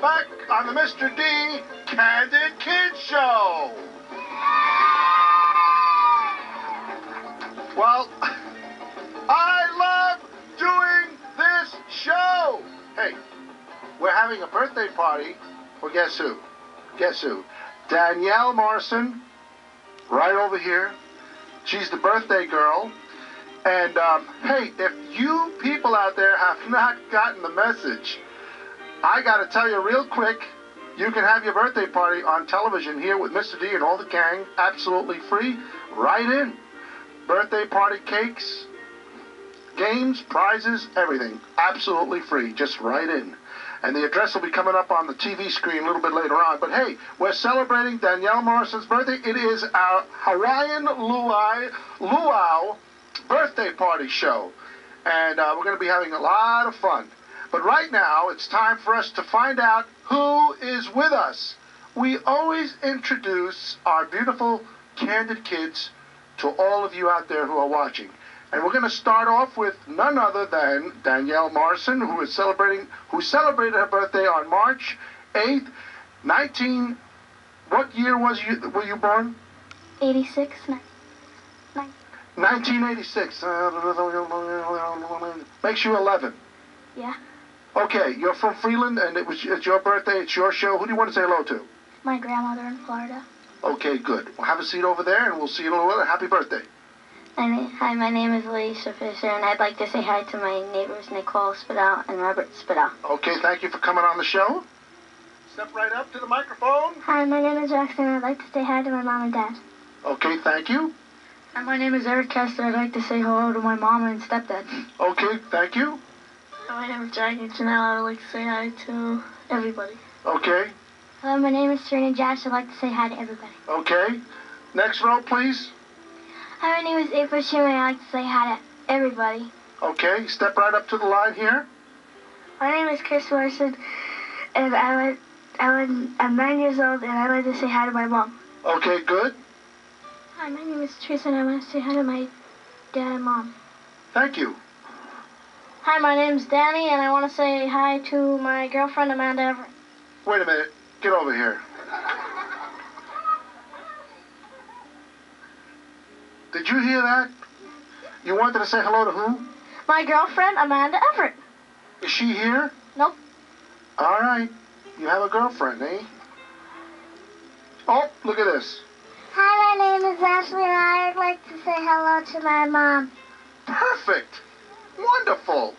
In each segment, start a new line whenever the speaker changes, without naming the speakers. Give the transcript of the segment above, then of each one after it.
back on the Mr. D Kandid Kids Show. Well, I love doing this show. Hey, we're having a birthday party for guess who? Guess who? Danielle Morrison, right over here. She's the birthday girl. And um, hey, if you people out there have not gotten the message, I got to tell you real quick, you can have your birthday party on television here with Mr. D and all the gang, absolutely free. Right in. Birthday party cakes, games, prizes, everything. Absolutely free. Just right in. And the address will be coming up on the TV screen a little bit later on. But hey, we're celebrating Danielle Morrison's birthday. It is our Hawaiian Luau, Luau birthday party show. And uh, we're going to be having a lot of fun. But right now, it's time for us to find out who is with us. We always introduce our beautiful, candid kids to all of you out there who are watching. And we're going to start off with none other than Danielle Morrison, who is celebrating, who celebrated her birthday on March 8th, 19. What year was you were you born?
86. ni-
1986. Uh, Makes you 11.
Yeah.
Okay, you're from Freeland, and it was it's your birthday. It's your show. Who do you want to say hello to?
My grandmother in Florida.
Okay, good. Well, have a seat over there, and we'll see you in a little bit. Happy birthday.
Hi, my name is Alicia Fisher, and I'd like to say hi to my neighbors Nicole Spadell and Robert Spadell.
Okay, thank you for coming on the show. Step right up to the microphone.
Hi, my name is Jackson, and I'd like to say hi to my mom and dad.
Okay, thank you.
Hi, my name is Eric Kester. I'd like to say hello to my mom and stepdad.
Okay, thank you.
Hi, my name is Jackie Janelle. I'd like to say hi to everybody.
Okay,
Hello, my name is Serena Josh. I'd like to say hi to everybody.
okay. Next row, please.
Hi, my name is April Schumann. I'd like to say hi to everybody.
Okay, step right up to the line here.
My name is Chris Morrison, and I would, I would, I'm nine years old, and I'd like to say hi to my mom.
Okay, good.
Hi, my name is Teresa, and I want to say hi to my dad and mom.
Thank you.
Hi, my name's Danny, and I want to say hi to my girlfriend Amanda Everett.
Wait a minute. Get over here. Did you hear that? You wanted to say hello to who?
My girlfriend Amanda Everett.
Is she here?
Nope.
All right. You have a girlfriend, eh? Oh, look at this.
Hi, my name is Ashley, and I'd like to say hello to my mom.
Perfect. Wonderful.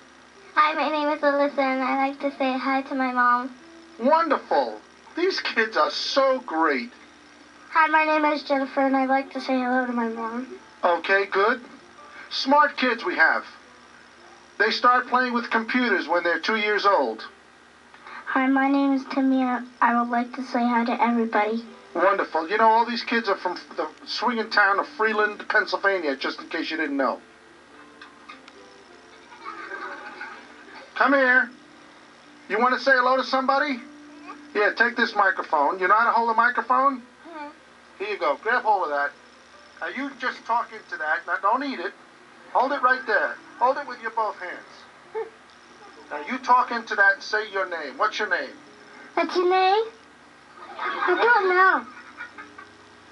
Hi, my name is Alyssa, and I'd like to say hi to my mom.
Wonderful. These kids are so great.
Hi, my name is Jennifer, and I'd like to say hello to my mom.
Okay, good. Smart kids we have. They start playing with computers when they're two years old.
Hi, my name is Timmy, and I would like to say hi to everybody.
Wonderful. You know, all these kids are from the swinging town of Freeland, Pennsylvania, just in case you didn't know. Come here. You want to say hello to somebody? Yeah, take this microphone. You know how to hold a microphone? Mhm. Here you go. Grab hold of that. Now you just talk into that. Now don't eat it. Hold it right there. Hold it with your both hands. Now you talk into that and say your name. What's your name?
What's your name? I don't know.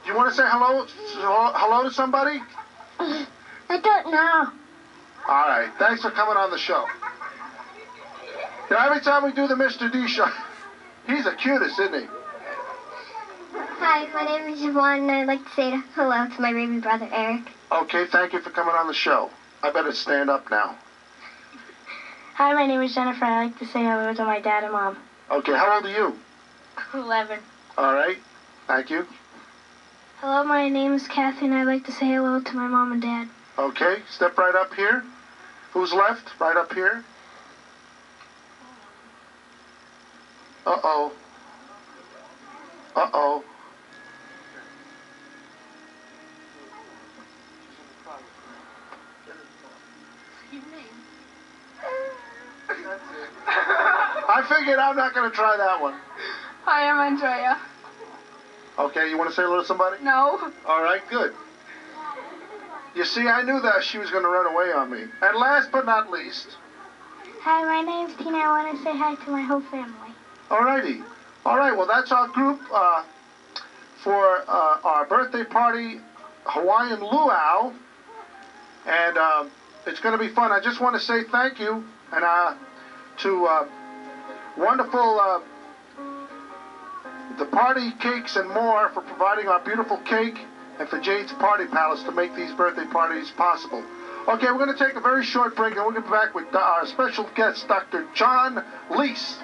You want to say hello? Hello to somebody?
I don't know.
All right. Thanks for coming on the show. You know, every time we do the Mr. D show, he's the cutest, isn't he?
Hi, my name is Yvonne, and I'd like to say hello to my baby brother Eric.
Okay, thank you for coming on the show. I better stand up now.
Hi, my name is Jennifer, and I'd like to say hello to my dad and mom.
Okay, how old are you?
11.
All right. Thank you.
Hello, my name is Kathy, and I'd like to say hello to my mom and dad.
Okay, step right up here. Who's left? Right up here. Uh oh. Uh oh. I figured I'm not going to try that one.
Hi, I'm Andrea.
Okay, you want to say hello to somebody?
No.
All right, good. You see, I knew that she was going to run away on me. And last but not least,
Hi, my name's Tina. I want to say hi to my whole family.
Alrighty. All right. Well, that's our group uh, for uh, our birthday party, Hawaiian Luau, and um, it's going to be fun. I just want to say thank you and uh, to uh, wonderful uh, the party cakes and more for providing our beautiful cake and for Jade's Party Palace to make these birthday parties possible. Okay, we're going to take a very short break and we'll get back with uh, our special guest, Dr. John Leese.